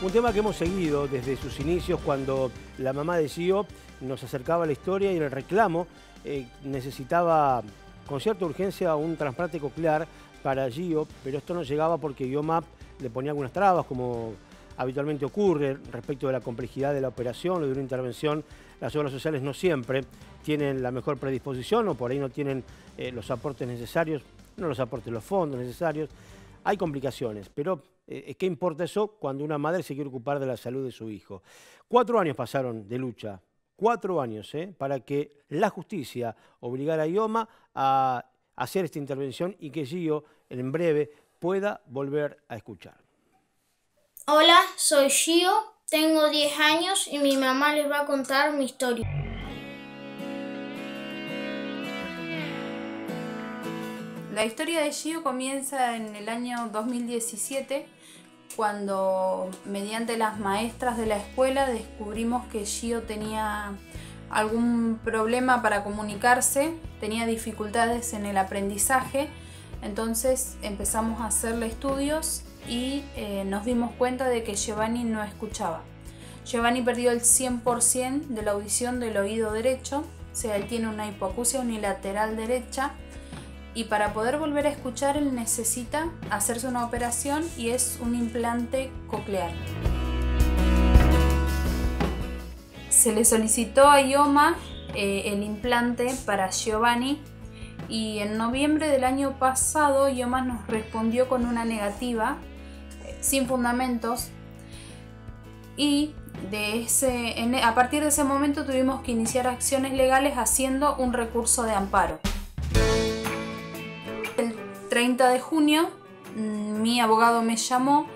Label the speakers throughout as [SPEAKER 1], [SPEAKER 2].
[SPEAKER 1] Un tema que hemos seguido desde sus inicios cuando la mamá de Gio nos acercaba a la historia y el reclamo eh, necesitaba con cierta urgencia un trasplante coclear para Gio, pero esto no llegaba porque IOMAP le ponía algunas trabas, como habitualmente ocurre respecto de la complejidad de la operación o de una intervención. Las obras sociales no siempre tienen la mejor predisposición o por ahí no tienen eh, los aportes necesarios, no los aportes, los fondos necesarios. Hay complicaciones, pero eh, ¿qué importa eso cuando una madre se quiere ocupar de la salud de su hijo? Cuatro años pasaron de lucha, cuatro años, ¿eh? para que la justicia obligara a IOMA a hacer esta intervención y que Gio en breve pueda volver a escuchar.
[SPEAKER 2] Hola, soy Gio, tengo 10 años y mi mamá les va a contar mi historia.
[SPEAKER 3] La historia de Gio comienza en el año 2017 cuando mediante las maestras de la escuela descubrimos que Gio tenía algún problema para comunicarse, tenía dificultades en el aprendizaje, entonces empezamos a hacerle estudios y eh, nos dimos cuenta de que Giovanni no escuchaba. Giovanni perdió el 100% de la audición del oído derecho, o sea, él tiene una hipoacusia unilateral derecha y para poder volver a escuchar él necesita hacerse una operación y es un implante coclear. Se le solicitó a IOMA eh, el implante para Giovanni y en noviembre del año pasado IOMA nos respondió con una negativa eh, sin fundamentos y de ese, a partir de ese momento tuvimos que iniciar acciones legales haciendo un recurso de amparo. 30 de junio mm, mi abogado me llamó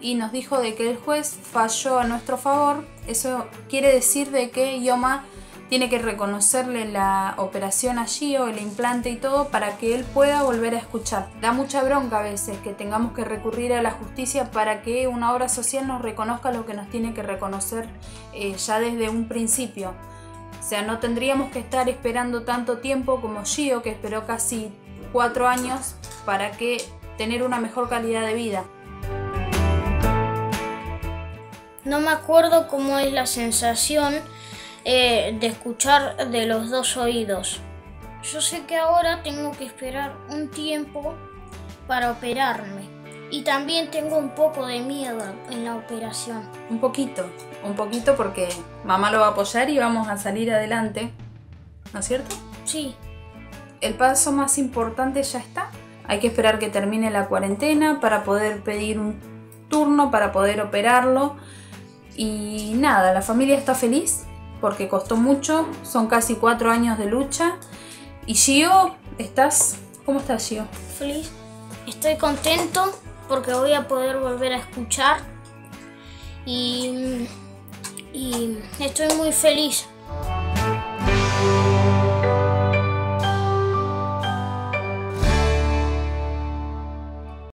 [SPEAKER 3] y nos dijo de que el juez falló a nuestro favor. Eso quiere decir de que Yoma tiene que reconocerle la operación allí o el implante y todo para que él pueda volver a escuchar. Da mucha bronca a veces que tengamos que recurrir a la justicia para que una obra social nos reconozca lo que nos tiene que reconocer eh, ya desde un principio. O sea, no tendríamos que estar esperando tanto tiempo como Gio, que esperó casi cuatro años para que tener una mejor calidad de vida.
[SPEAKER 2] No me acuerdo cómo es la sensación eh, de escuchar de los dos oídos. Yo sé que ahora tengo que esperar un tiempo para operarme. Y también tengo un poco de miedo en la operación.
[SPEAKER 3] Un poquito, un poquito porque mamá lo va a apoyar y vamos a salir adelante. ¿No es cierto?
[SPEAKER 2] Sí.
[SPEAKER 3] El paso más importante ya está. Hay que esperar que termine la cuarentena para poder pedir un turno, para poder operarlo. Y nada, la familia está feliz porque costó mucho, son casi cuatro años de lucha. Y Gio, ¿estás? ¿Cómo estás Gio?
[SPEAKER 2] Feliz. Estoy contento porque voy a poder volver a escuchar. Y, y estoy muy feliz